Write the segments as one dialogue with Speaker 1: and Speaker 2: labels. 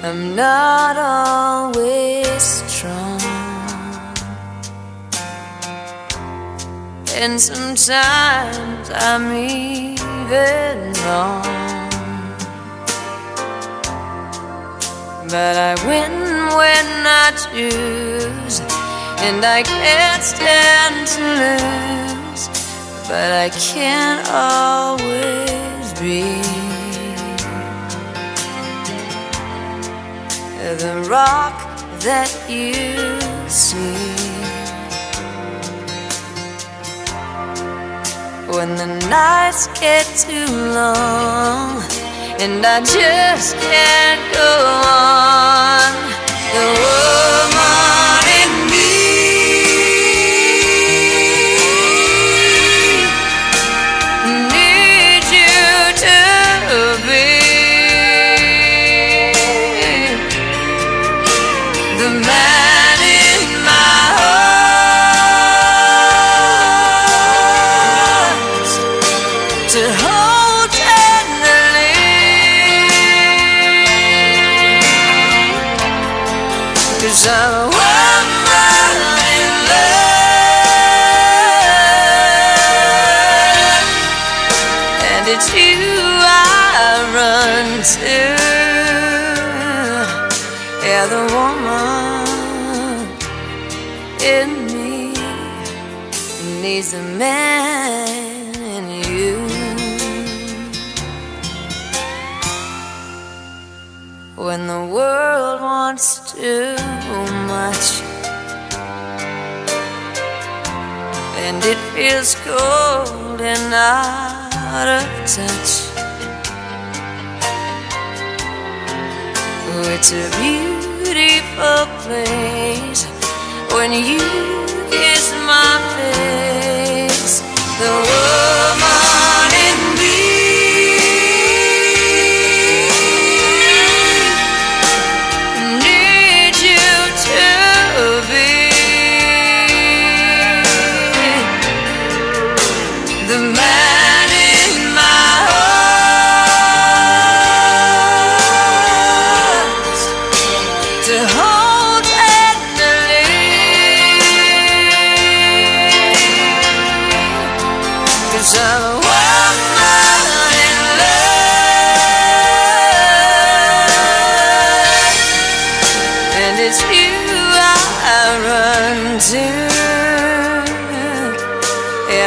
Speaker 1: I'm not always strong. And sometimes I'm even wrong. But I win when I choose, and I can't stand to lose. But I can't always be the rock that you see. When the nights get too long and I just can't go it's you I run to. Yeah, the woman in me needs a man in you. When the world wants too much and it feels cold and out of touch. Oh, it's a beautiful place when you kiss my face.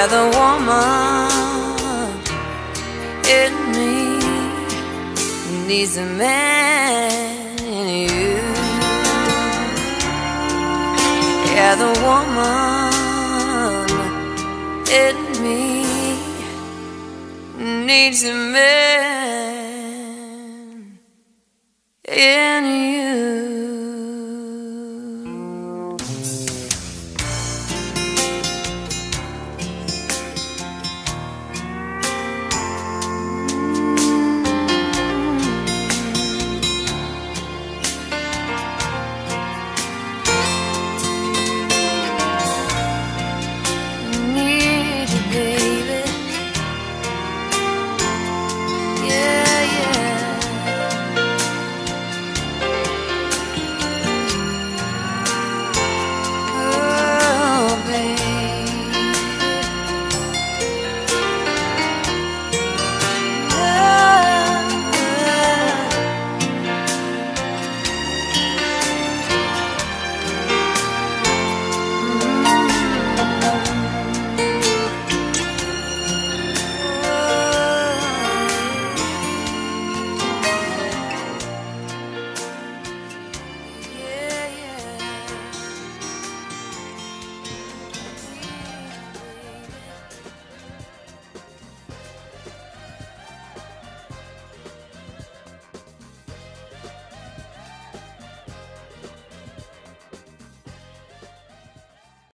Speaker 1: Yeah, the woman in me needs a man in you. Yeah, the woman in me needs a man in you.